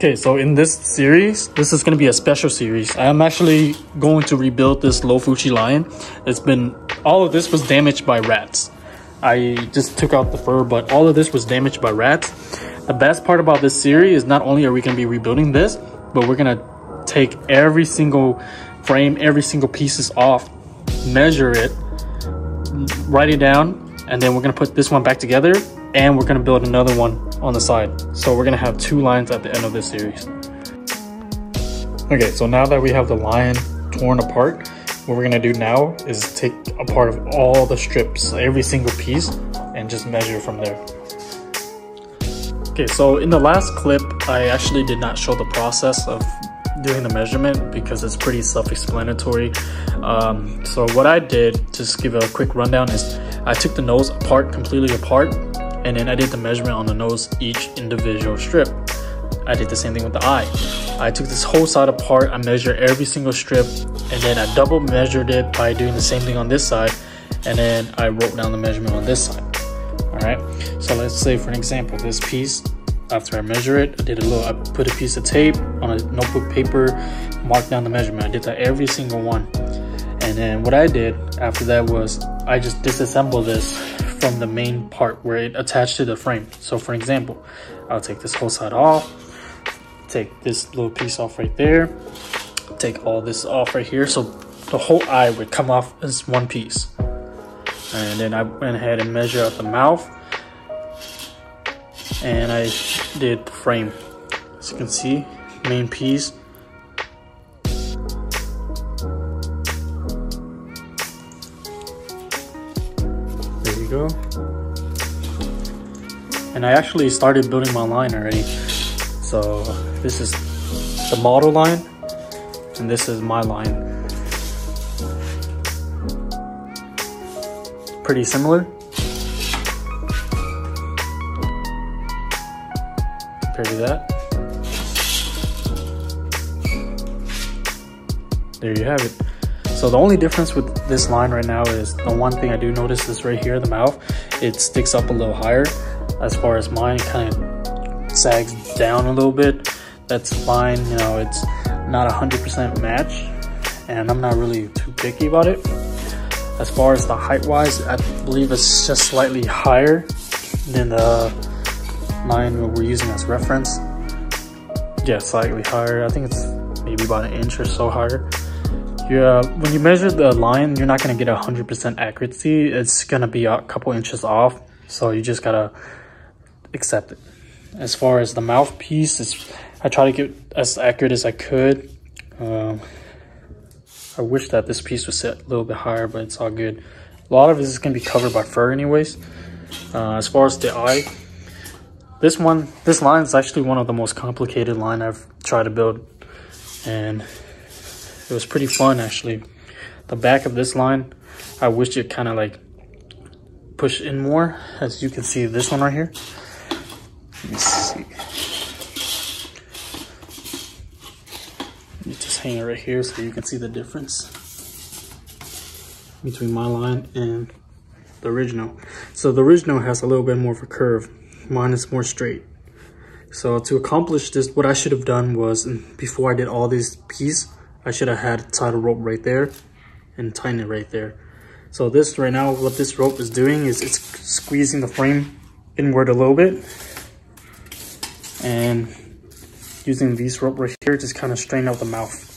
Okay, so in this series, this is going to be a special series. I'm actually going to rebuild this Lofu Chi lion. It's been, all of this was damaged by rats. I just took out the fur, but all of this was damaged by rats. The best part about this series is not only are we going to be rebuilding this, but we're going to take every single frame, every single pieces off, measure it, write it down, and then we're going to put this one back together and we're going to build another one on the side. So we're to have two lines at the end of this series. Okay, so now that we have the lion torn apart, what we're to do now is take a part of all the strips, every single piece, and just measure from there. Okay, so in the last clip, I actually did not show the process of doing the measurement because it's pretty self-explanatory. Um, so what I did, just give a quick rundown, is I took the nose apart, completely apart, and then I did the measurement on the nose each individual strip. I did the same thing with the eye. I took this whole side apart, I measured every single strip, and then I double measured it by doing the same thing on this side, and then I wrote down the measurement on this side. Alright, so let's say for an example, this piece, after I measure it, I did a little, I put a piece of tape on a notebook paper, marked down the measurement. I did that every single one. And then what I did after that was I just disassembled this from the main part where it attached to the frame. So for example, I'll take this whole side off, take this little piece off right there, take all this off right here. So the whole eye would come off as one piece. And then I went ahead and measured out the mouth and I did the frame. As you can see, main piece go. And I actually started building my line already. So this is the model line and this is my line. Pretty similar. Compared to that. There you have it. So the only difference with this line right now is the one thing I do notice is right here, the mouth, it sticks up a little higher. As far as mine kind of sags down a little bit. That's fine, you know, it's not 100% match and I'm not really too picky about it. As far as the height wise, I believe it's just slightly higher than the line we're using as reference. Yeah, slightly higher. I think it's maybe about an inch or so higher yeah, when you measure the line, you're not gonna get a 100% accuracy. It's gonna be a couple inches off. So you just gotta accept it. As far as the mouthpiece, I try to get as accurate as I could. Um, I wish that this piece was set a little bit higher, but it's all good. A lot of this is gonna be covered by fur anyways. Uh, as far as the eye, this one, this line is actually one of the most complicated line I've tried to build. And it was pretty fun actually. The back of this line, I wish it kind of like push in more. As you can see this one right here. Let me see. You just hang it right here so you can see the difference between my line and the original. So the original has a little bit more of a curve. Mine is more straight. So to accomplish this, what I should have done was, before I did all these pieces, I should have had tied a rope right there and tighten it right there. So this right now, what this rope is doing is it's squeezing the frame inward a little bit. And using these rope right here, just kind of straighten out the mouth.